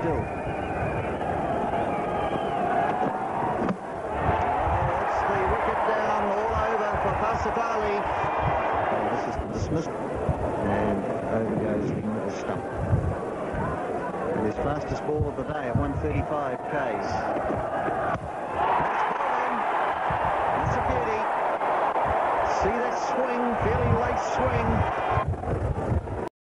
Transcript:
still. It's the wicket down all over for Basit Ali. This is dismissed. And over goes the middle stump. And his fastest ball of the day at 135 Ks. See that swing, fairly late swing.